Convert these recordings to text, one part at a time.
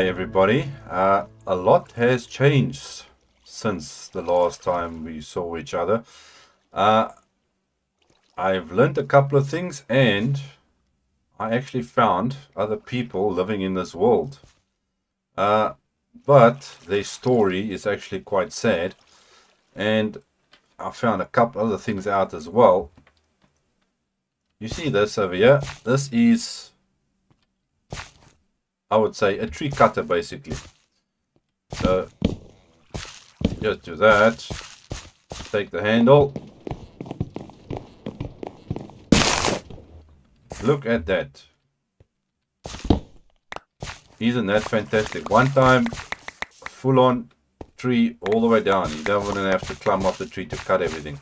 Hi everybody. Uh, a lot has changed since the last time we saw each other. Uh, I've learned a couple of things and I actually found other people living in this world. Uh, but their story is actually quite sad. And I found a couple other things out as well. You see this over here? This is, I would say, a tree cutter basically. So, just do that. Take the handle. Look at that. Isn't that fantastic? One time, full on tree all the way down. You don't want to have to climb up the tree to cut everything.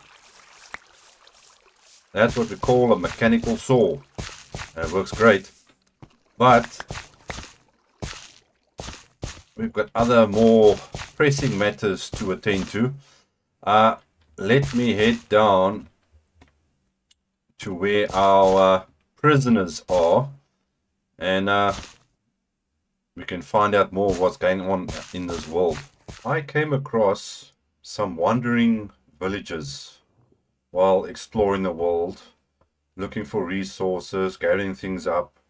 That's what we call a mechanical saw. It works great. But we've got other more pressing matters to attend to. Uh, let me head down to where our uh, prisoners are and uh, we can find out more of what's going on in this world. I came across some wandering villages while exploring the world, looking for resources, gathering things up.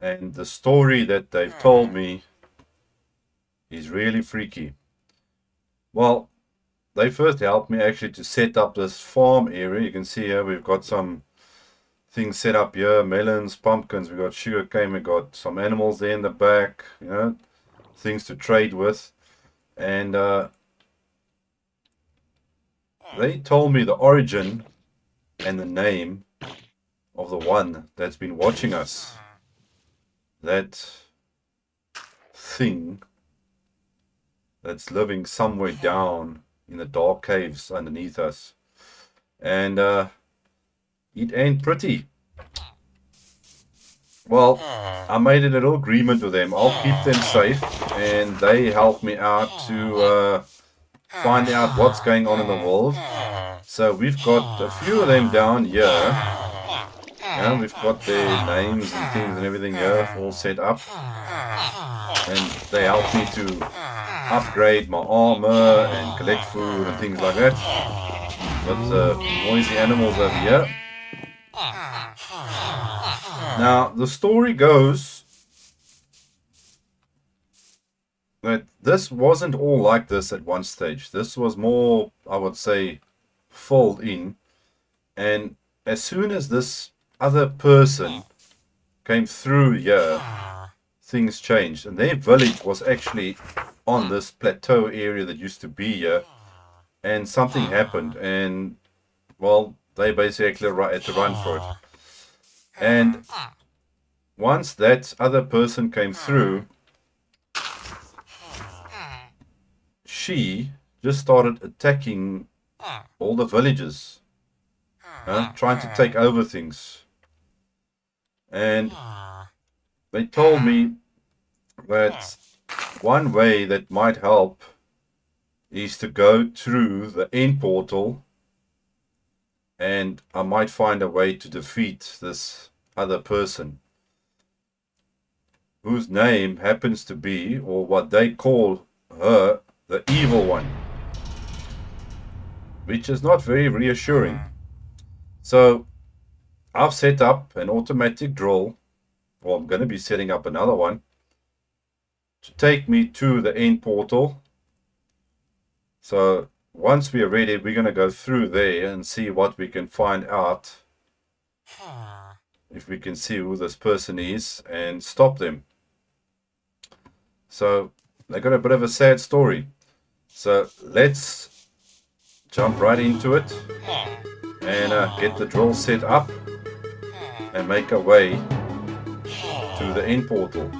And the story that they've told me is really freaky. Well, they first helped me actually to set up this farm area. You can see here we've got some things set up here melons pumpkins we've got sugar cane we've got some animals there in the back you know things to trade with and uh, they told me the origin and the name of the one that's been watching us that thing that's living somewhere down in the dark caves underneath us. And uh, it ain't pretty. Well, hmm. I made a little agreement with them. I'll keep them hmm. safe, and they help me out to hmm. uh, find out what's going on in the world. So we've got a few of them down here. And we've got their names and things and everything here all set up. And they help me to upgrade my armor and collect food and things like that. Got uh, noisy animals over here. Now, the story goes that this wasn't all like this at one stage. This was more, I would say, filled in. And as soon as this other person came through here, things changed. And their village was actually on this plateau area that used to be here. And something happened. And, well, they basically had to run for it. And once that other person came through, she just started attacking all the villages, uh, trying to take over things. And they told me that one way that might help is to go through the end portal and I might find a way to defeat this other person whose name happens to be, or what they call her, the evil one. Which is not very reassuring. So, I've set up an automatic drill, or I'm going to be setting up another one, to take me to the end portal. So, once we're ready, we're going to go through there and see what we can find out. If we can see who this person is and stop them. So they got a bit of a sad story. So let's jump right into it and uh, get the drill set up and make our way to the end portal.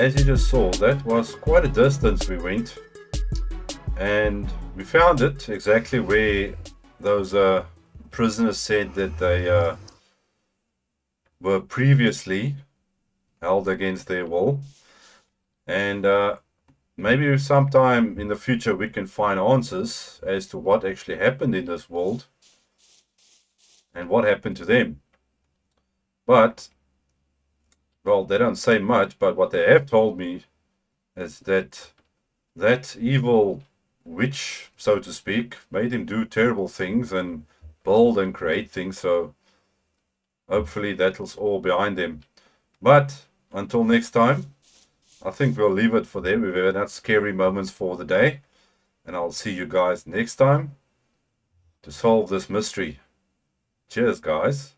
As you just saw, that was quite a distance we went. And we found it exactly where those uh, prisoners said that they uh, were previously held against their will. And uh, maybe sometime in the future we can find answers as to what actually happened in this world and what happened to them. But, well, they don't say much, but what they have told me is that that evil witch, so to speak, made him do terrible things and build and create things. So hopefully that's all behind him. But until next time, I think we'll leave it for there. We've had enough scary moments for the day. And I'll see you guys next time to solve this mystery. Cheers, guys.